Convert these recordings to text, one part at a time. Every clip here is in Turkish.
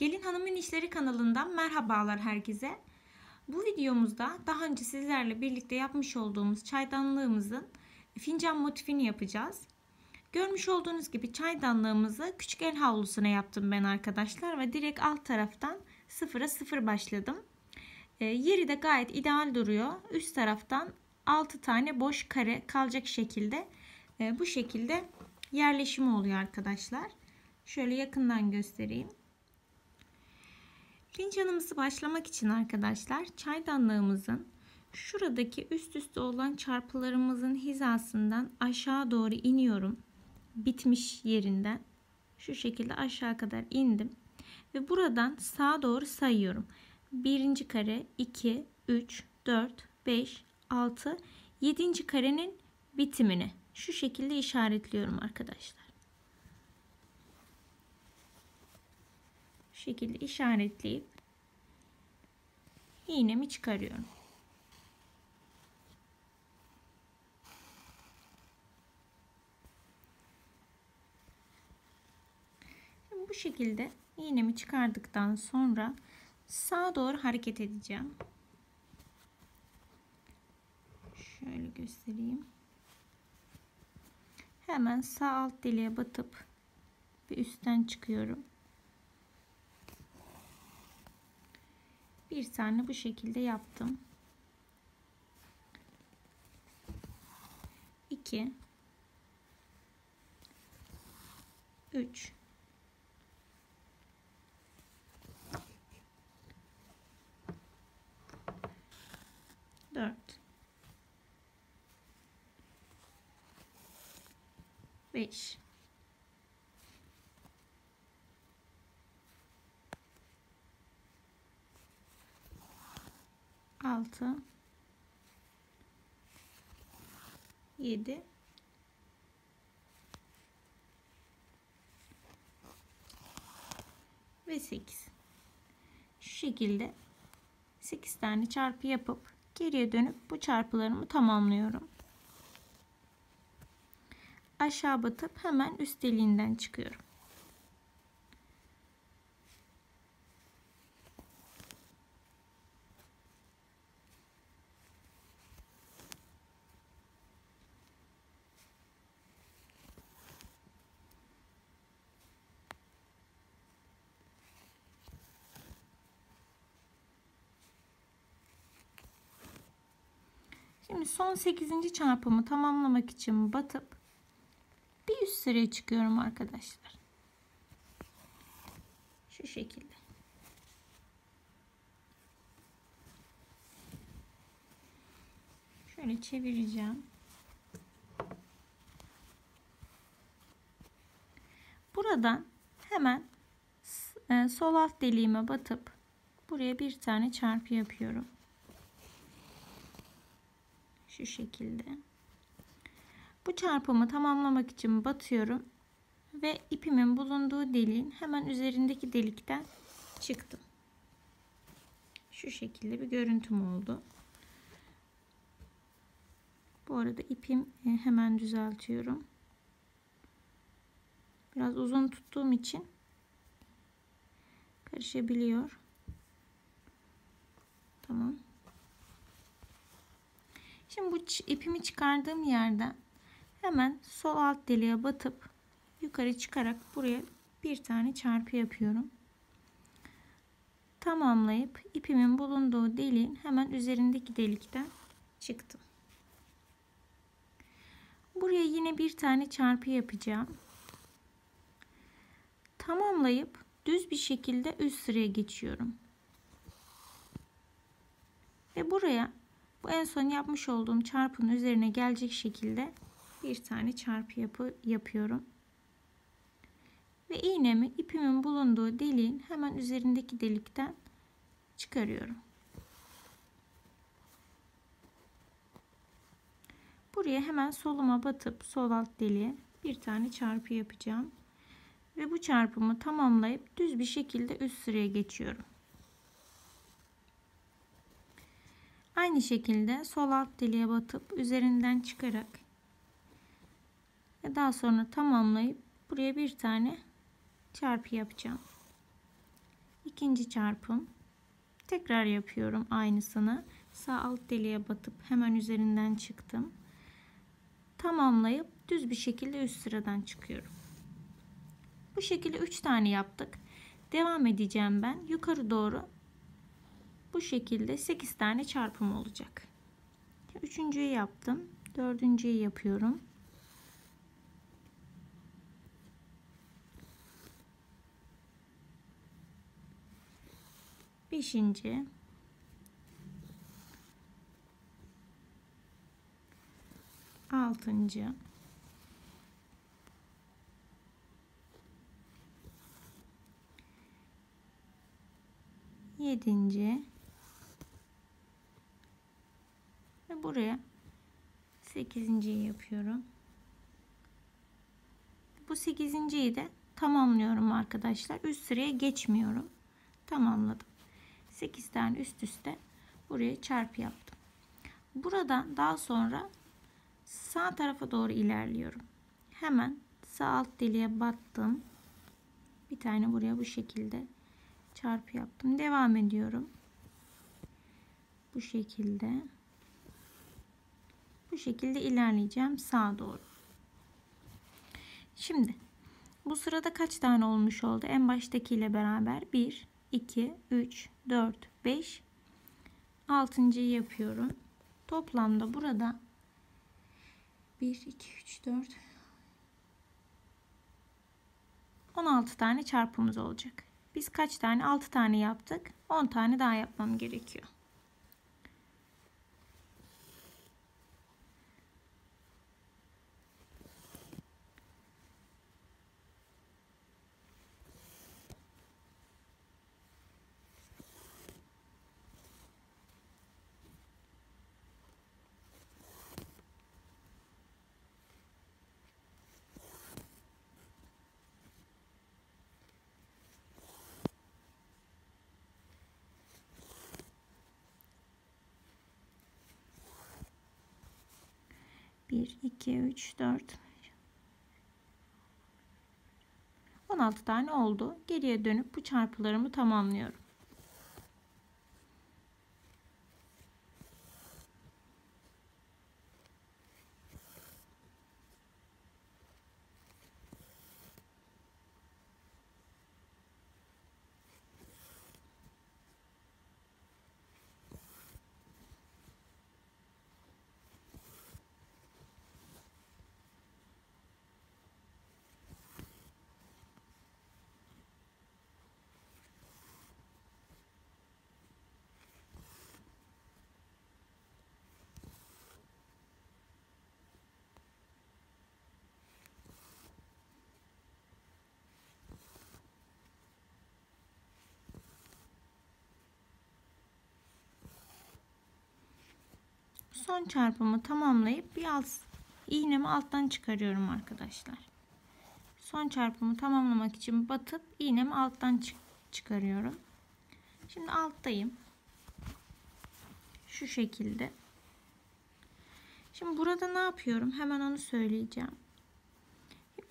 Gelin Hanımın İşleri kanalından merhabalar herkese. Bu videomuzda daha önce sizlerle birlikte yapmış olduğumuz çaydanlığımızın fincan motifini yapacağız. Görmüş olduğunuz gibi çaydanlığımızı küçük el havlusuna yaptım ben arkadaşlar ve direkt alt taraftan sıfıra sıfır başladım. E, yeri de gayet ideal duruyor. Üst taraftan 6 tane boş kare kalacak şekilde e, bu şekilde yerleşimi oluyor arkadaşlar. Şöyle yakından göstereyim. Fincanımızı başlamak için arkadaşlar çaydanlığımızın şuradaki üst üste olan çarpılarımızın hizasından aşağı doğru iniyorum. Bitmiş yerinden şu şekilde aşağı kadar indim ve buradan sağa doğru sayıyorum. Birinci kare 2 3 4 5 6 7. karenin bitimini şu şekilde işaretliyorum arkadaşlar. Şekilde işaretleyip iğnemi çıkarıyorum. Şimdi bu şekilde iğnemi çıkardıktan sonra sağa doğru hareket edeceğim. Şöyle göstereyim. Hemen sağ alt deliğe batıp bir üstten çıkıyorum. Bir tane bu şekilde yaptım. 2 3 4 5 6 7 ve 8 şu şekilde 8 tane çarpı yapıp geriye dönüp bu çarpılarımı tamamlıyorum. Aşağı batıp hemen üst deliğinden çıkıyorum Şimdi son 8. çarpımı tamamlamak için batıp bir üst sıraya çıkıyorum arkadaşlar. Şu şekilde. Şöyle çevireceğim. Buradan hemen e, sol alt deliğime batıp buraya bir tane çarpı yapıyorum şu şekilde. Bu çarpımı tamamlamak için batıyorum ve ipimin bulunduğu deliğin hemen üzerindeki delikten çıktım. Şu şekilde bir görüntüm oldu. Bu arada ipim e, hemen düzeltiyorum. Biraz uzun tuttuğum için karışabiliyor. Tamam. Şimdi bu ipimi çıkardığım yerden hemen sol alt deliğe batıp yukarı çıkarak buraya bir tane çarpı yapıyorum. Tamamlayıp ipimin bulunduğu deliğin hemen üzerindeki delikten çıktım. Buraya yine bir tane çarpı yapacağım. Tamamlayıp düz bir şekilde üst sıraya geçiyorum. Ve buraya bu en son yapmış olduğum çarpının üzerine gelecek şekilde bir tane çarpı yapı yapıyorum. Ve iğnemi ipimin bulunduğu deliğin hemen üzerindeki delikten çıkarıyorum. Buraya hemen soluma batıp sol alt deliğe bir tane çarpı yapacağım. Ve bu çarpımı tamamlayıp düz bir şekilde üst sıraya geçiyorum. Aynı şekilde sol alt deliğe batıp üzerinden çıkarak ve daha sonra tamamlayıp buraya bir tane çarpı yapacağım. ikinci çarpım. Tekrar yapıyorum aynısını. Sağ alt deliğe batıp hemen üzerinden çıktım. Tamamlayıp düz bir şekilde üst sıradan çıkıyorum. Bu şekilde 3 tane yaptık. Devam edeceğim ben. Yukarı doğru bu şekilde 8 tane çarpım olacak üçüncüyü yaptım dördüncüyü yapıyorum Beşinci. Altıncı. Yedinci. Buraya sekizinciyi yapıyorum. Bu sekizinciyi de tamamlıyorum arkadaşlar. Üst sıraya geçmiyorum. Tamamladım. 8 tane üst üste buraya çarpı yaptım. Buradan daha sonra sağ tarafa doğru ilerliyorum. Hemen sağ alt deliğe battım. Bir tane buraya bu şekilde çarpı yaptım. Devam ediyorum. Bu şekilde. Bu şekilde ilerleyeceğim sağa doğru. Şimdi bu sırada kaç tane olmuş oldu? En baştakiyle beraber 1, 2, 3, 4, 5, 6. yapıyorum. Toplamda burada 1, 2, 3, 4, 16 tane çarpımız olacak. Biz kaç tane? 6 tane yaptık. 10 tane daha yapmam gerekiyor. Bir, iki, üç, dört. 16 tane oldu. Geriye dönüp bu çarpılarımı tamamlıyorum. Son çarpımı tamamlayıp bir alt iğnemi alttan çıkarıyorum arkadaşlar. Son çarpımı tamamlamak için batıp iğnemi alttan çık çıkarıyorum. Şimdi alttayım. Şu şekilde. Şimdi burada ne yapıyorum? Hemen onu söyleyeceğim.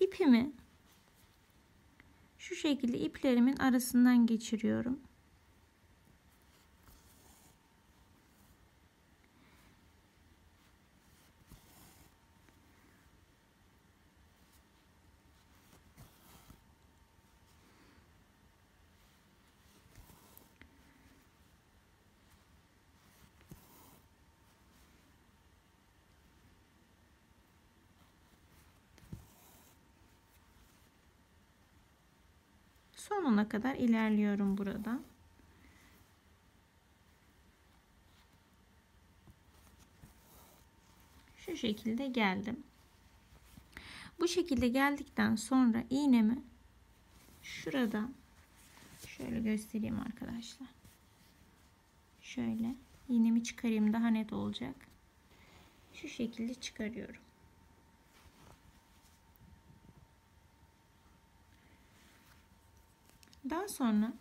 İpimi şu şekilde iplerimin arasından geçiriyorum. Sonuna kadar ilerliyorum burada. Şu şekilde geldim. Bu şekilde geldikten sonra iğnemi şurada şöyle göstereyim arkadaşlar. Şöyle iğnemi çıkarayım daha net olacak. Şu şekilde çıkarıyorum. Daha sonra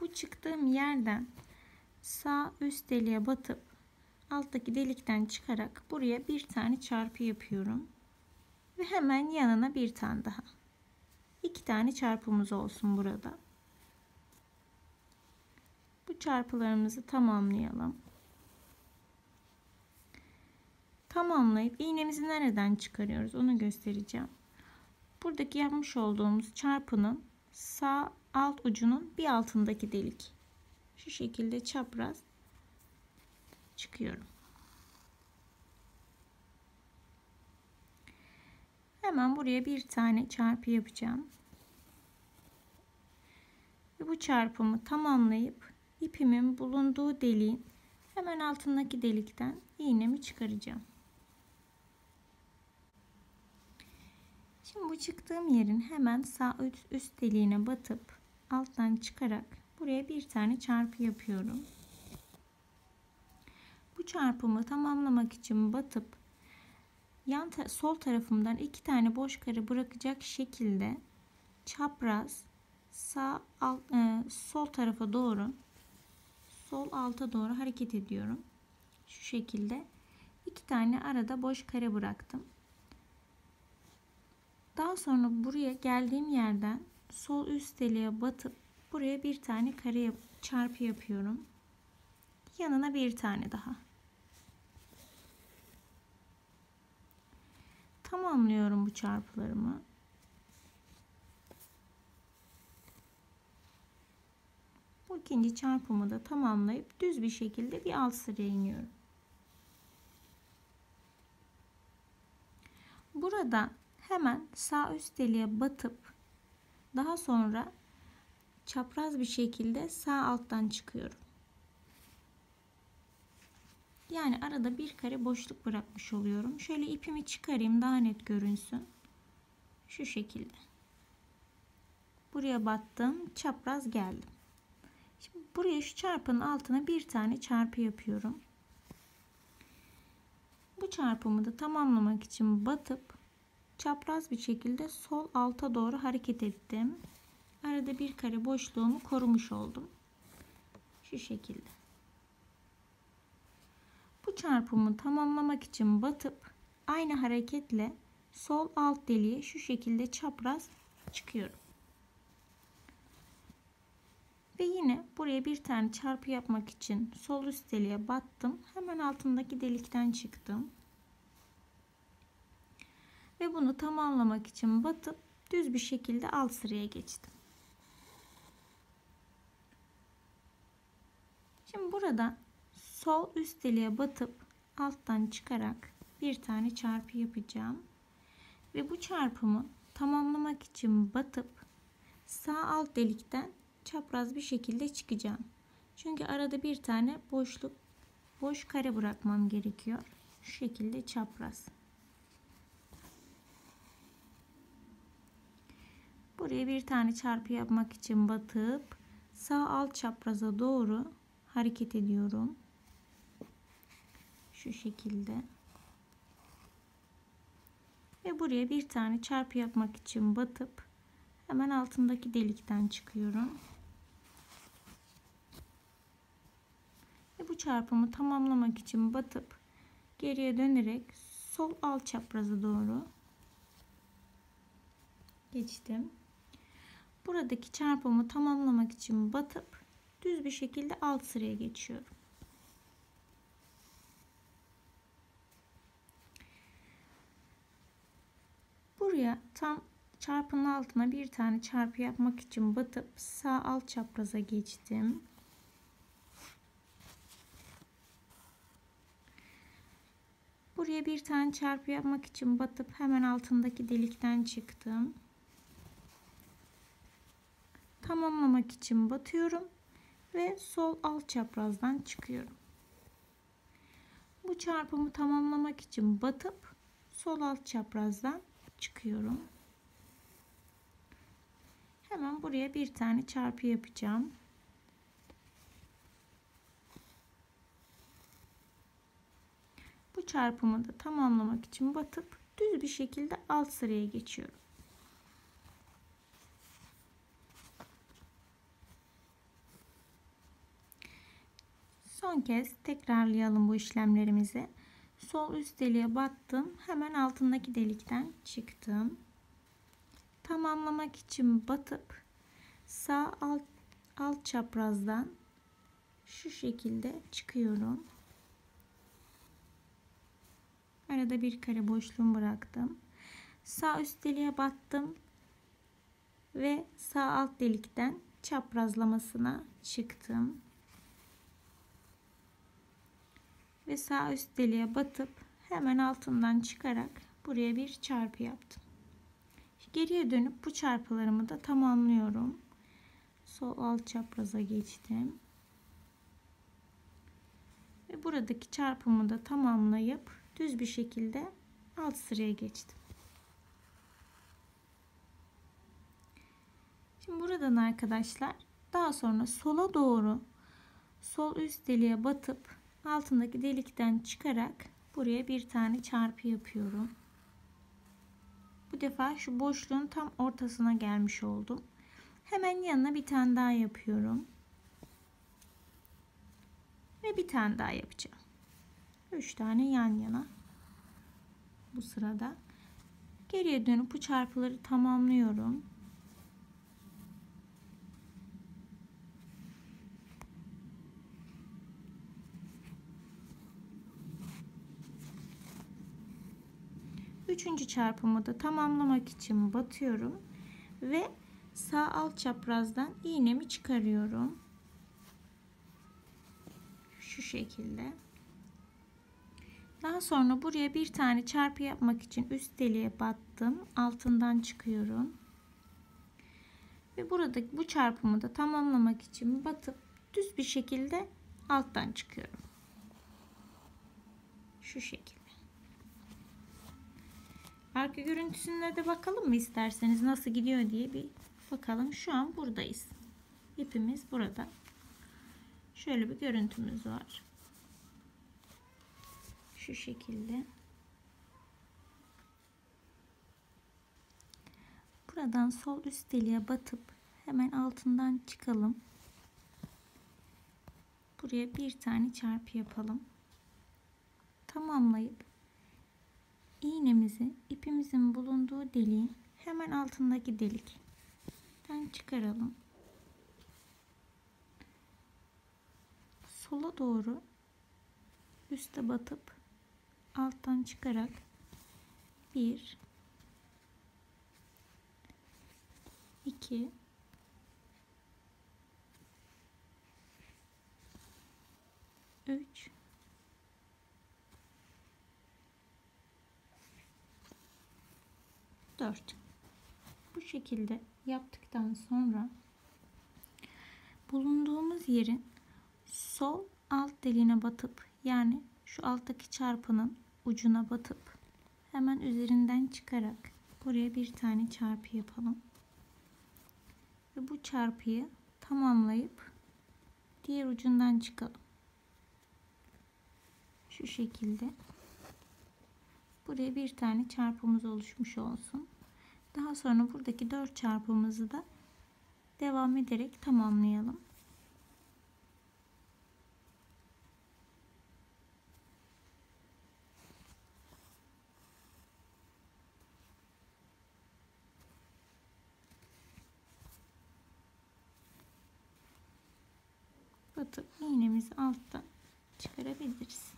bu çıktığım yerden sağ üst deliğe batıp alttaki delikten çıkarak buraya bir tane çarpı yapıyorum. Ve hemen yanına bir tane daha. İki tane çarpımız olsun burada. Bu çarpılarımızı tamamlayalım. Tamamlayıp iğnemizi nereden çıkarıyoruz onu göstereceğim. Buradaki yapmış olduğumuz çarpının sağ alt ucunun bir altındaki delik. Şu şekilde çapraz çıkıyorum. Hemen buraya bir tane çarpı yapacağım. Ve bu çarpımı tamamlayıp ipimin bulunduğu deliğin hemen altındaki delikten iğnemi çıkaracağım. Şimdi bu çıktığım yerin hemen sağ üst, üst deliğine batıp alttan çıkarak buraya bir tane çarpı yapıyorum. Bu çarpımı tamamlamak için batıp yan ta sol tarafımdan iki tane boş kare bırakacak şekilde çapraz sağ alt, e, sol tarafa doğru sol alta doğru hareket ediyorum. Şu şekilde iki tane arada boş kare bıraktım. Daha sonra buraya geldiğim yerden sol üst deliğe batıp buraya bir tane kare yap çarpı yapıyorum. Yanına bir tane daha. Tamamlıyorum bu çarpılarımı. Bu ikinci çarpımı da tamamlayıp düz bir şekilde bir alt sıraya iniyorum. Burada hemen sağ üst deliğe batıp daha sonra çapraz bir şekilde sağ alttan çıkıyorum. Yani arada bir kare boşluk bırakmış oluyorum. Şöyle ipimi çıkarayım daha net görünsün. Şu şekilde. Buraya battım. Çapraz geldim. Şimdi buraya şu çarpının altına bir tane çarpı yapıyorum. Bu çarpımı da tamamlamak için batıp çapraz bir şekilde sol alta doğru hareket ettim. Arada bir kare boşluğumu korumuş oldum. Şu şekilde. Bu çarpımı tamamlamak için batıp aynı hareketle sol alt deliğe şu şekilde çapraz çıkıyorum. Ve yine buraya bir tane çarpı yapmak için sol üst deliğe battım. Hemen altındaki delikten çıktım. Ve bunu tamamlamak için batıp düz bir şekilde alt sıraya geçtim. Şimdi burada sol üst deliğe batıp alttan çıkarak bir tane çarpı yapacağım. Ve bu çarpımı tamamlamak için batıp sağ alt delikten çapraz bir şekilde çıkacağım. Çünkü arada bir tane boşluk boş kare bırakmam gerekiyor. Şu şekilde çapraz. Buraya bir tane çarpı yapmak için batıp sağ alt çapraza doğru hareket ediyorum. Şu şekilde. Ve buraya bir tane çarpı yapmak için batıp hemen altındaki delikten çıkıyorum. Ve bu çarpımı tamamlamak için batıp geriye dönerek sol alt çapraza doğru geçtim. Buradaki çarpımı tamamlamak için batıp düz bir şekilde alt sıraya geçiyorum. Buraya tam çarpının altına bir tane çarpı yapmak için batıp sağ alt çapraza geçtim. Buraya bir tane çarpı yapmak için batıp hemen altındaki delikten çıktım. Tamamlamak için batıyorum ve sol alt çaprazdan çıkıyorum. Bu çarpımı tamamlamak için batıp sol alt çaprazdan çıkıyorum. Hemen buraya bir tane çarpı yapacağım. Bu çarpımı da tamamlamak için batıp düz bir şekilde alt sıraya geçiyorum. Son kez tekrarlayalım bu işlemlerimizi. Sol üst deliğe battım. Hemen altındaki delikten çıktım. Tamamlamak için batıp sağ alt, alt çaprazdan şu şekilde çıkıyorum. Arada bir kare boşluğum bıraktım. Sağ üst deliğe battım ve sağ alt delikten çaprazlamasına çıktım. Ve sağ üst deliğe batıp hemen altından çıkarak buraya bir çarpı yaptım. Geriye dönüp bu çarpılarımı da tamamlıyorum. Sol alt çapraza geçtim. Ve buradaki çarpımı da tamamlayıp düz bir şekilde alt sıraya geçtim. Şimdi buradan arkadaşlar daha sonra sola doğru sol üst deliğe batıp altındaki delikten çıkarak buraya bir tane çarpı yapıyorum. Bu defa şu boşluğun tam ortasına gelmiş oldum. Hemen yanına bir tane daha yapıyorum. Ve bir tane daha yapacağım. 3 tane yan yana. Bu sırada geriye dönüp bu çarpıları tamamlıyorum. Üçüncü çarpımı da tamamlamak için batıyorum ve sağ alt çaprazdan iğnemi çıkarıyorum. Şu şekilde. Daha sonra buraya bir tane çarpı yapmak için üst deliğe battım. Altından çıkıyorum. Ve burada bu çarpımı da tamamlamak için batıp düz bir şekilde alttan çıkıyorum. Şu şekilde. Arka görüntüsüne de bakalım mı isterseniz nasıl gidiyor diye bir bakalım. Şu an buradayız. İpimiz burada. Şöyle bir görüntümüz var. Şu şekilde. Buradan sol üst deliğe batıp hemen altından çıkalım. Buraya bir tane çarpı yapalım. Tamamlayıp iğnemizi ipimizin bulunduğu deliğin hemen altındaki delikten çıkaralım. Sola doğru üste batıp alttan çıkarak bir iki üç 4 bu şekilde yaptıktan sonra bulunduğumuz yerin sol alt deliğine batıp yani şu alttaki çarpının ucuna batıp hemen üzerinden çıkarak buraya bir tane çarpı yapalım. Ve bu çarpıyı tamamlayıp diğer ucundan çıkalım. Şu şekilde Buraya bir tane çarpımız oluşmuş olsun. Daha sonra buradaki 4 çarpımızı da devam ederek tamamlayalım. batıp iğnemizi alttan çıkarabiliriz.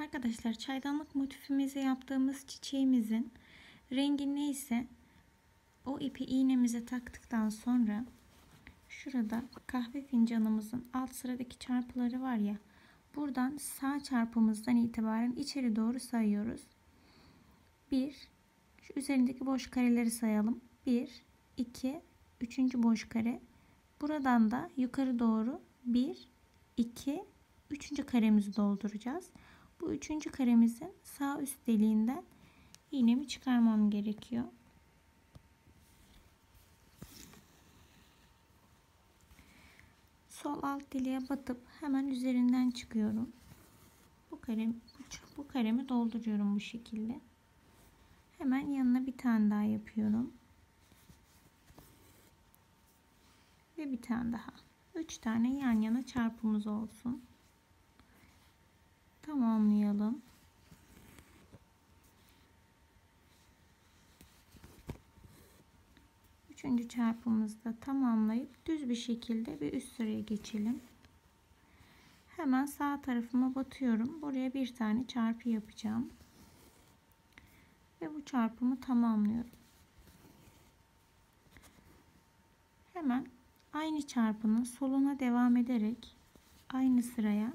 Arkadaşlar çaydanlık motifimize yaptığımız çiçeğimizin rengi neyse o ipi iğnemize taktıktan sonra şurada kahve fincanımızın alt sıradaki çarpıları var ya buradan sağ çarpımızdan itibaren içeri doğru sayıyoruz. 1 şu üzerindeki boş kareleri sayalım. 1 2 3. boş kare. Buradan da yukarı doğru 1 2 3. karemizi dolduracağız. Bu üçüncü karemizin sağ üst deliğinden iğnemi çıkarmam gerekiyor. Sol alt deliğe batıp hemen üzerinden çıkıyorum. Bu karem bu karemi dolduruyorum bu şekilde. Hemen yanına bir tane daha yapıyorum. Ve bir tane daha. 3 tane yan yana çarpımız olsun tamamlayalım. Üçüncü çarpımızı da tamamlayıp düz bir şekilde bir üst sıraya geçelim. Hemen sağ tarafıma batıyorum. Buraya bir tane çarpı yapacağım. Ve bu çarpımı tamamlıyorum. Hemen aynı çarpının soluna devam ederek aynı sıraya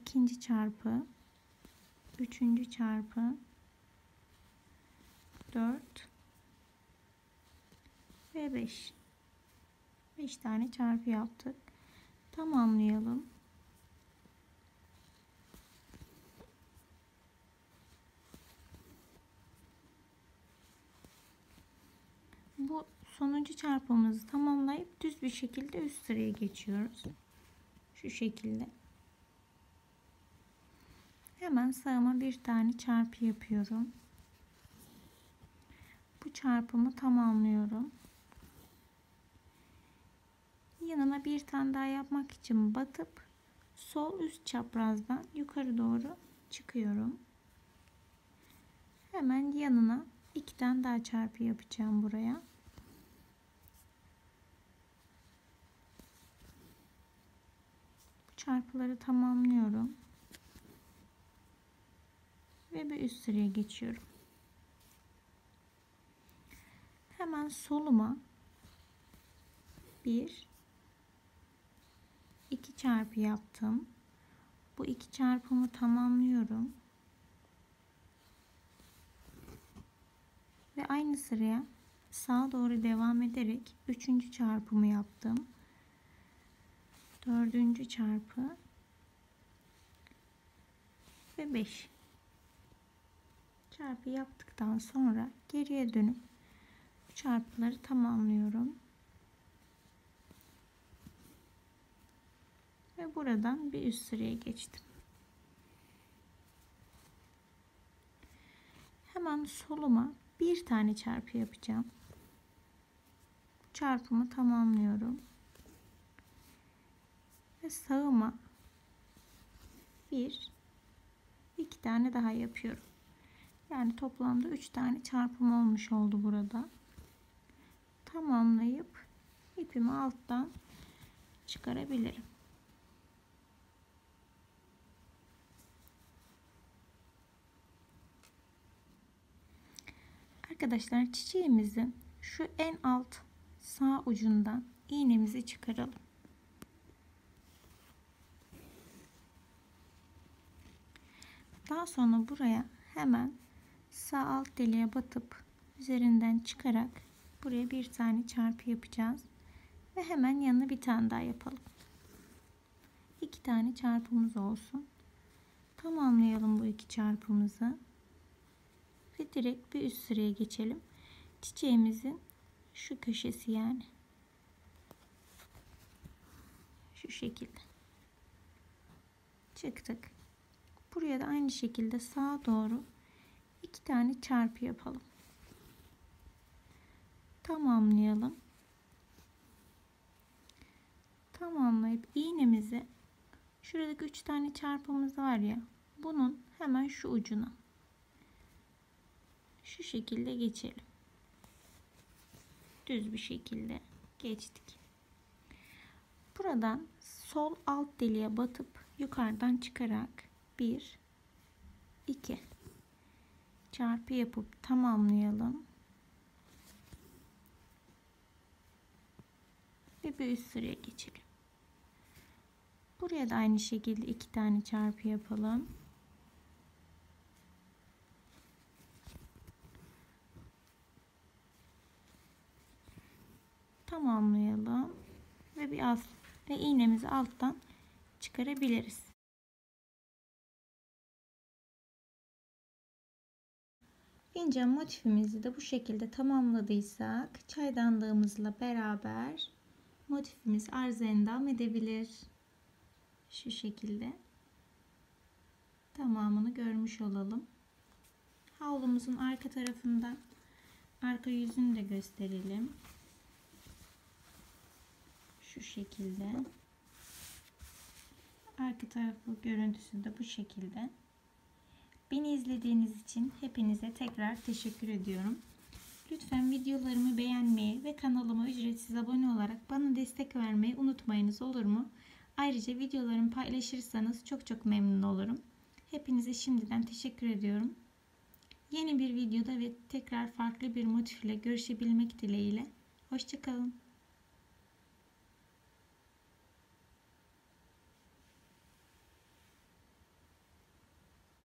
ikinci çarpı, üçüncü çarpı, dört ve beş. Beş tane çarpı yaptık. Tamamlayalım. Bu sonuncu çarpımımızı tamamlayıp düz bir şekilde üst sıraya geçiyoruz. Şu şekilde. Hemen sağıma bir tane çarpı yapıyorum. Bu çarpımı tamamlıyorum. Yanına bir tane daha yapmak için batıp sol üst çaprazdan yukarı doğru çıkıyorum. Hemen yanına iki tane daha çarpı yapacağım buraya. çarpıları tamamlıyorum. Ve bir üst sıraya geçiyorum. Hemen soluma bir iki çarpı yaptım. Bu iki çarpımı tamamlıyorum. Ve aynı sıraya sağa doğru devam ederek üçüncü çarpımı yaptım dördüncü çarpı ve 5 çarpı yaptıktan sonra geriye dönüp çarpıları tamamlıyorum. Ve buradan bir üst sıraya geçtim. Hemen soluma bir tane çarpı yapacağım. Çarpımı tamamlıyorum ve sağıma bir iki tane daha yapıyorum. Yani toplamda üç tane çarpım olmuş oldu burada. Tamamlayıp ipimi alttan çıkarabilirim. Arkadaşlar çiçeğimizin şu en alt sağ ucundan iğnemizi çıkaralım. Daha sonra buraya hemen sağ alt deliğe batıp üzerinden çıkarak buraya bir tane çarpı yapacağız. Ve hemen yanına bir tane daha yapalım. İki tane çarpımız olsun. Tamamlayalım bu iki çarpımızı. Ve direkt bir üst sıraya geçelim. Çiçeğimizin şu köşesi yani. Şu şekilde. Çıktık. Buraya da aynı şekilde sağa doğru iki tane çarpı yapalım. Tamamlayalım. Tamamlayıp iğnemizi şuradaki üç tane çarpımız var ya bunun hemen şu ucuna şu şekilde geçelim. Düz bir şekilde geçtik. Buradan sol alt deliğe batıp yukarıdan çıkarak 1 2 çarpı yapıp tamamlayalım. Ve bir üst sıraya geçelim. Buraya da aynı şekilde iki tane çarpı yapalım. Tamamlayalım ve bir alt ve iğnemizi alttan çıkarabiliriz. Fincan motifimizi de bu şekilde tamamladıysak çaydanlığımızla beraber motifimiz arıza endam edebilir. Şu şekilde tamamını görmüş olalım. Havlumuzun arka tarafından arka yüzünü de gösterelim. Şu şekilde. Arka tarafı görüntüsü de bu şekilde. Beni izlediğiniz için hepinize tekrar teşekkür ediyorum. Lütfen video videolarımı beğenmeyi ve kanalıma ücretsiz abone olarak bana destek vermeyi unutmayınız olur mu? Ayrıca videolarımı paylaşırsanız çok çok memnun olurum. Hepinize şimdiden teşekkür ediyorum. Yeni bir videoda ve tekrar farklı bir motif ile görüşebilmek dileğiyle. Hoşçakalın.